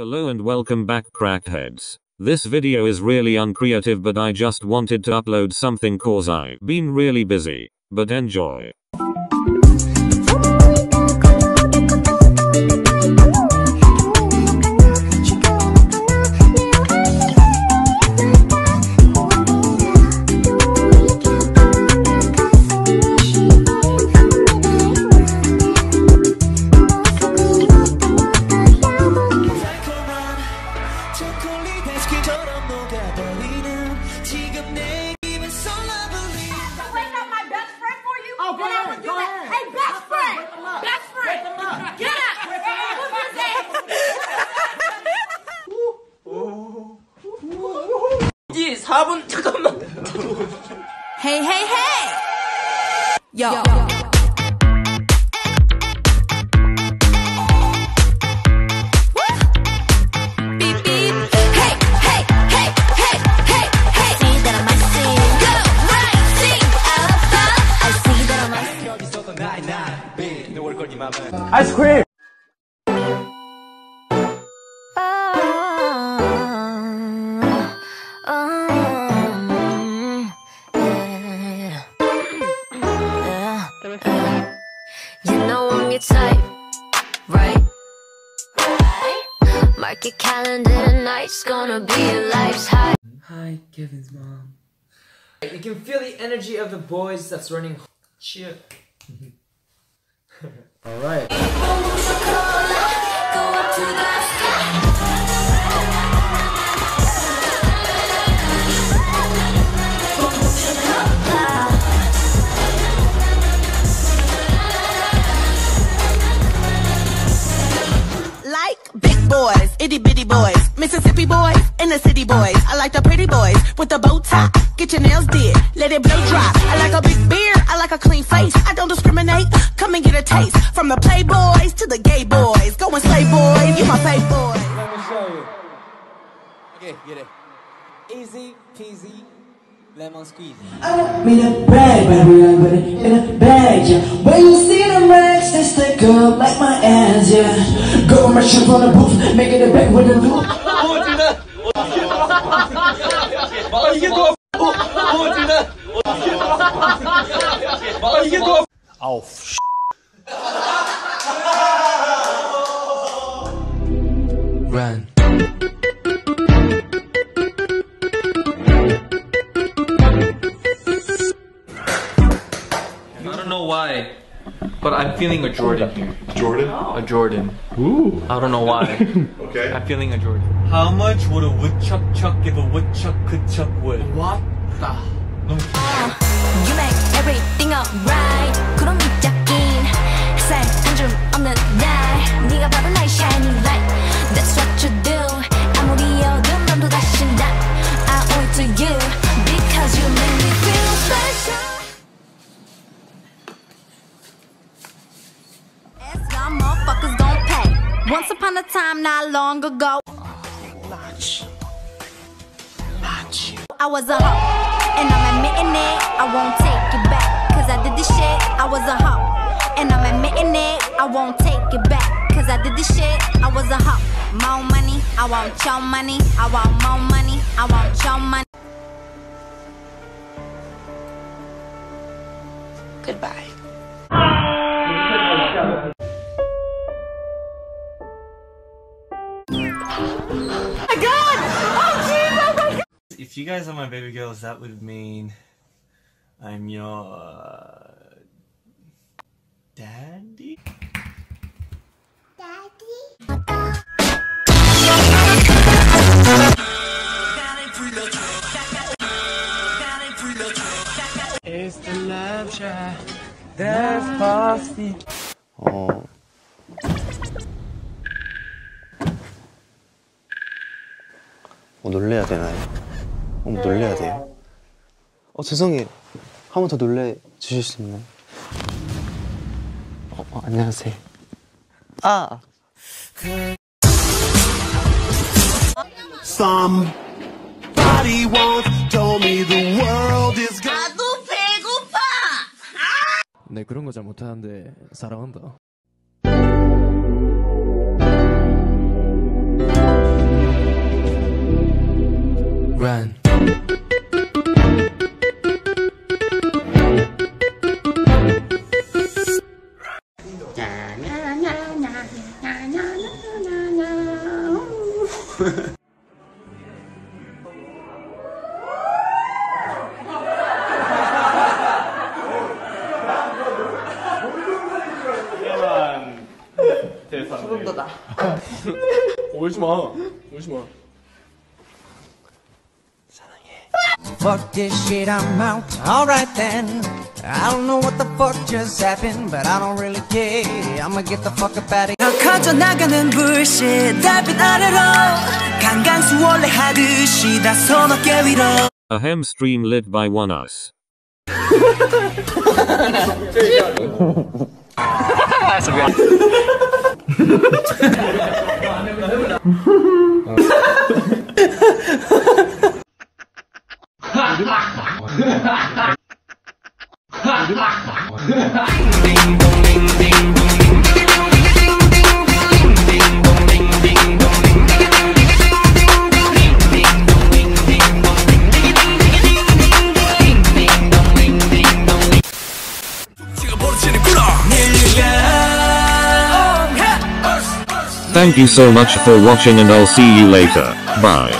Hello and welcome back crackheads. This video is really uncreative but I just wanted to upload something cause I've been really busy. But enjoy. 4분 잠깐만. 헤이 헤이 헤이 여, 여. Mark your calendar tonight's gonna be your life's high. Hi, Kevin's mom. You can feel the energy of the boys that's running. Cheer. Alright. Go itty bitty boys, Mississippi boys, and the city boys. I like the pretty boys with the bow tie. Get your nails did, let it blow dry. I like a big beard, I like a clean face. I don't discriminate. Come and get a taste from the playboys to the gay boys. Go and slay boys, you my fave boy. Let me show you. Okay, get it Easy peasy lemon squeeze. I'm in a bag, baby, I'm with it in a bag, yeah. When you see the racks, they stick up like my ass, yeah. On my ship on the booth, making it back with the loop. Run feeling a Jordan here. Jordan? A Jordan. Ooh. I don't know why. Okay. I'm feeling a Jordan. How much would a woodchuck chuck if a woodchuck could chuck wood? What the? You make everything alright. 그런 미적인 햇살 한줌 없는 날. 네가 바로 나의 shining light. Time, not long ago. I was a hoe, and I'm admitting it. I won't take it back, cause I did this shit. I was a hoe, and I'm admitting it. I won't take it back, cause I did this shit. I was a hoe. More money, I want your money. I want more money, I want your money. Goodbye. If you guys are my baby girls, that would mean I'm your uh, daddy. 어. 어, 놀래야 되나요? 어, 뭐 놀래야 돼요? 어, 죄송해요. 한 번 더 놀래 주실 수 있나요? 어, 어, 안녕하세요. 아! Somebody once told me the world is 나도 배고파. 네 그런 거 잘 못하는데 사랑한다. Run. 소름 돋아. 울지 마. 울지 마. Fuck this shit, I'm out. Alright then. I don't know what the fuck just happened, but I don't really care. I'ma get the fuck up out of here. 커져 나가는 불씨 달빛 아래로 강강수 원래 하듯이 다 손 어깨 위로 A hem stream lit by one us. Thank you so much for watching and I'll see you later. Bye.